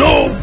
No